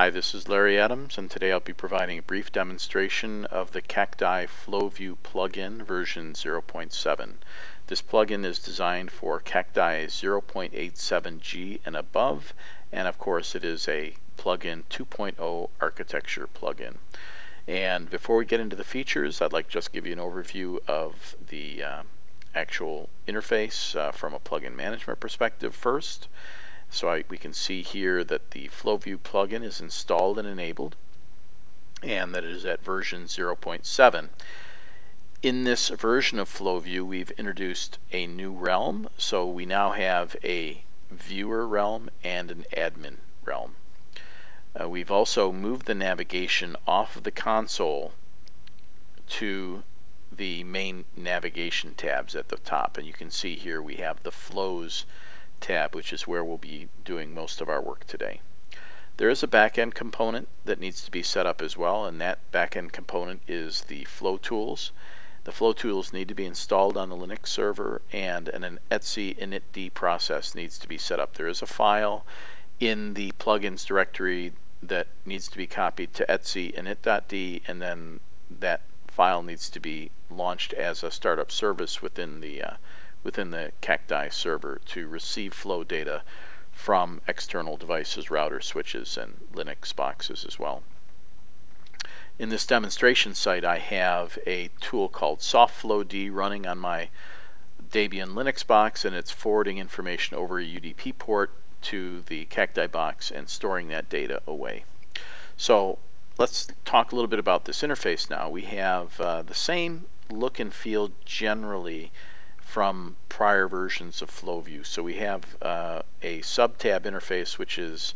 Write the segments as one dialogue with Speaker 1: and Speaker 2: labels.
Speaker 1: Hi, this is Larry Adams, and today I'll be providing a brief demonstration of the Cacti FlowView plugin version 0.7. This plugin is designed for Cacti 0.87G and above, and of course it is a plugin 2.0 architecture plugin. And before we get into the features, I'd like to just give you an overview of the uh, actual interface uh, from a plugin management perspective first. So I, we can see here that the FlowView plugin is installed and enabled and that it is at version 0.7. In this version of FlowView we've introduced a new realm so we now have a viewer realm and an admin realm. Uh, we've also moved the navigation off of the console to the main navigation tabs at the top and you can see here we have the flows tab, which is where we'll be doing most of our work today. There is a backend component that needs to be set up as well, and that backend component is the flow tools. The flow tools need to be installed on the Linux server, and an etc initd process needs to be set up. There is a file in the plugins directory that needs to be copied to etc init.d, and then that file needs to be launched as a startup service within the uh, within the Cacti server to receive flow data from external devices, routers, switches, and Linux boxes as well. In this demonstration site, I have a tool called SoftFlowD running on my Debian Linux box, and it's forwarding information over a UDP port to the Cacti box and storing that data away. So let's talk a little bit about this interface now. We have uh, the same look and feel generally from prior versions of FlowView. So we have uh, a sub-tab interface which is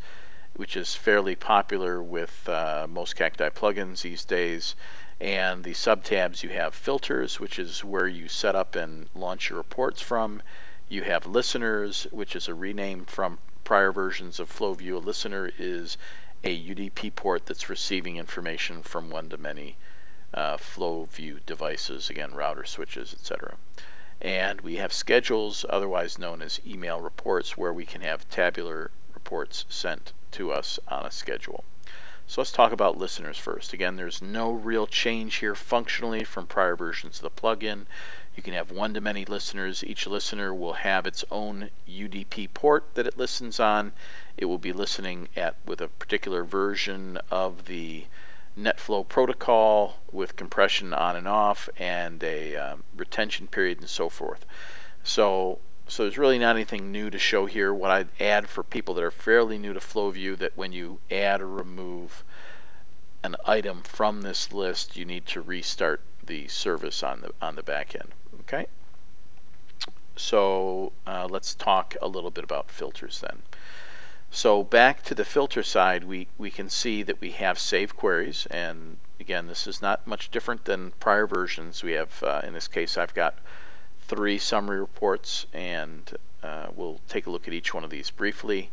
Speaker 1: which is fairly popular with uh, most Cacti plugins these days. And the sub-tabs you have filters, which is where you set up and launch your reports from. You have listeners, which is a rename from prior versions of FlowView. A listener is a UDP port that's receiving information from one to many uh, FlowView devices, again, router switches, etc. And we have schedules, otherwise known as email reports, where we can have tabular reports sent to us on a schedule. So let's talk about listeners first. Again, there's no real change here functionally from prior versions of the plugin. You can have one-to-many listeners. Each listener will have its own UDP port that it listens on. It will be listening at with a particular version of the NetFlow protocol with compression on and off and a um, retention period and so forth. So, so there's really not anything new to show here. What I'd add for people that are fairly new to FlowView that when you add or remove an item from this list, you need to restart the service on the on the back end. Okay. So uh, let's talk a little bit about filters then. So back to the filter side, we, we can see that we have save queries. And again, this is not much different than prior versions. We have, uh, in this case, I've got three summary reports, and uh, we'll take a look at each one of these briefly.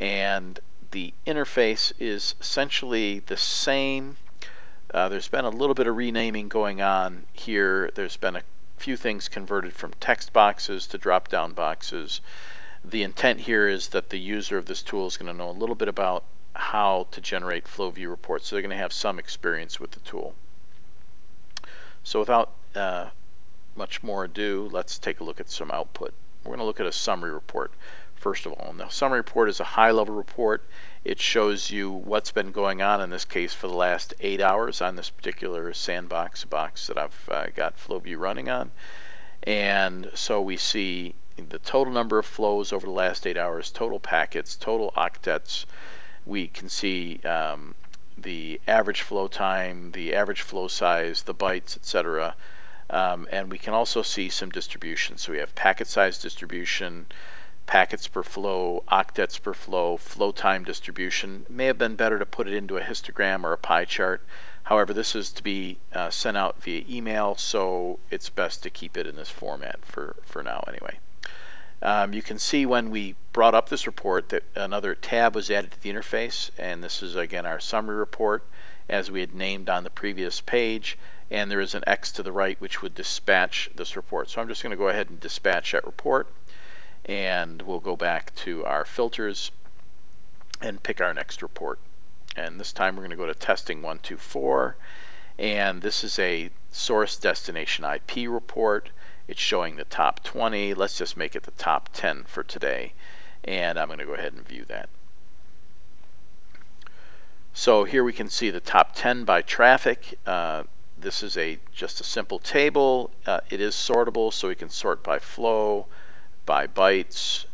Speaker 1: And the interface is essentially the same. Uh, there's been a little bit of renaming going on here. There's been a few things converted from text boxes to drop-down boxes the intent here is that the user of this tool is going to know a little bit about how to generate FlowView reports. So they're going to have some experience with the tool. So without uh, much more ado, let's take a look at some output. We're going to look at a summary report first of all. And the summary report is a high-level report. It shows you what's been going on in this case for the last eight hours on this particular sandbox box that I've uh, got FlowView running on. And so we see the total number of flows over the last eight hours, total packets, total octets. We can see um, the average flow time, the average flow size, the bytes, etc. Um, and we can also see some distribution. So we have packet size distribution, packets per flow, octets per flow, flow time distribution. It may have been better to put it into a histogram or a pie chart. However, this is to be uh, sent out via email, so it's best to keep it in this format for, for now anyway. Um, you can see when we brought up this report that another tab was added to the interface and this is again our summary report as we had named on the previous page and there is an X to the right which would dispatch this report. So I'm just going to go ahead and dispatch that report and we'll go back to our filters and pick our next report. And this time we're going to go to testing 124. And this is a source destination IP report. It's showing the top 20. Let's just make it the top 10 for today. And I'm going to go ahead and view that. So here we can see the top 10 by traffic. Uh, this is a just a simple table. Uh, it is sortable, so we can sort by flow, by bytes,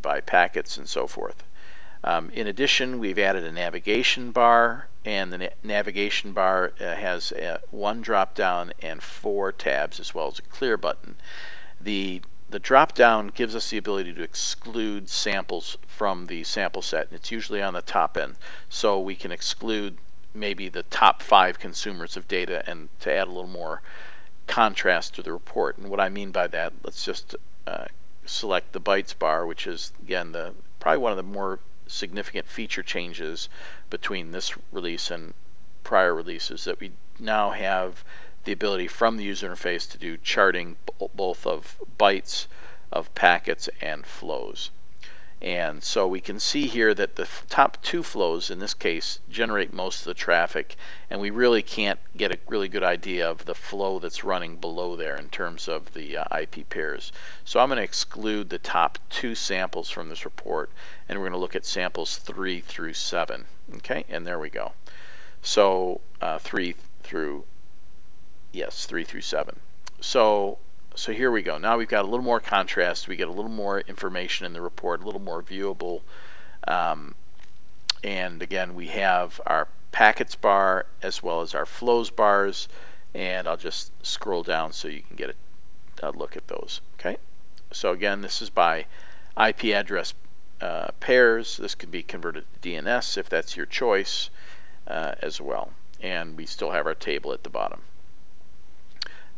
Speaker 1: by packets, and so forth. Um, in addition, we've added a navigation bar, and the na navigation bar uh, has one drop down and four tabs, as well as a clear button. The the drop down gives us the ability to exclude samples from the sample set. And it's usually on the top end, so we can exclude maybe the top five consumers of data and to add a little more contrast to the report. And what I mean by that, let's just uh, select the bytes bar, which is again the probably one of the more significant feature changes between this release and prior releases that we now have the ability from the user interface to do charting both of bytes, of packets, and flows. And so we can see here that the top two flows in this case generate most of the traffic and we really can't get a really good idea of the flow that's running below there in terms of the uh, IP pairs. So I'm going to exclude the top two samples from this report and we're going to look at samples 3 through 7. Okay, and there we go. So uh, 3 through Yes, 3 through 7. So, so here we go. Now we've got a little more contrast. We get a little more information in the report, a little more viewable. Um, and again, we have our packets bar as well as our flows bars. And I'll just scroll down so you can get a, a look at those. Okay. So again, this is by IP address uh, pairs. This can be converted to DNS if that's your choice uh, as well. And we still have our table at the bottom.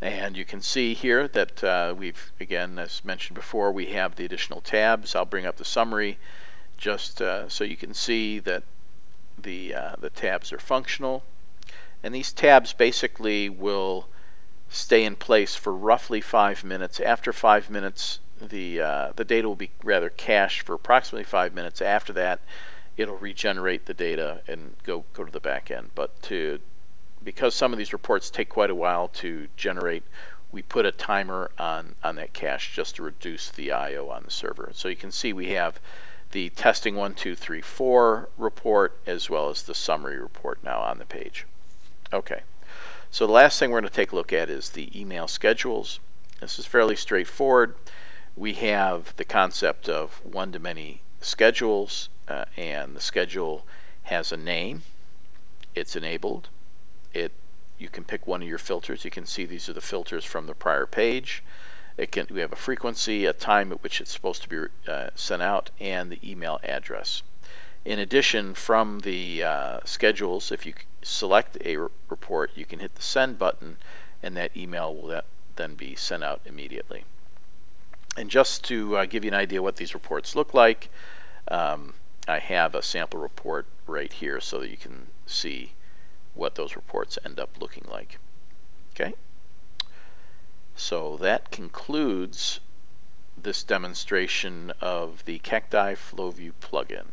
Speaker 1: And you can see here that uh, we've, again, as mentioned before, we have the additional tabs. I'll bring up the summary just uh, so you can see that the, uh, the tabs are functional. And these tabs basically will stay in place for roughly five minutes. After five minutes, the, uh, the data will be rather cached for approximately five minutes. After that, it'll regenerate the data and go, go to the back end. But to because some of these reports take quite a while to generate, we put a timer on, on that cache just to reduce the I.O. on the server. So you can see we have the testing 1234 report as well as the summary report now on the page. Okay, so the last thing we're going to take a look at is the email schedules. This is fairly straightforward. We have the concept of one-to-many schedules uh, and the schedule has a name, it's enabled, it you can pick one of your filters. You can see these are the filters from the prior page. It can we have a frequency, a time at which it's supposed to be uh, sent out, and the email address. In addition, from the uh, schedules, if you select a report, you can hit the send button, and that email will then be sent out immediately. And just to uh, give you an idea what these reports look like, um, I have a sample report right here so that you can see what those reports end up looking like. Okay? So that concludes this demonstration of the Cacti FlowView plugin.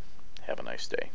Speaker 1: Have a nice day.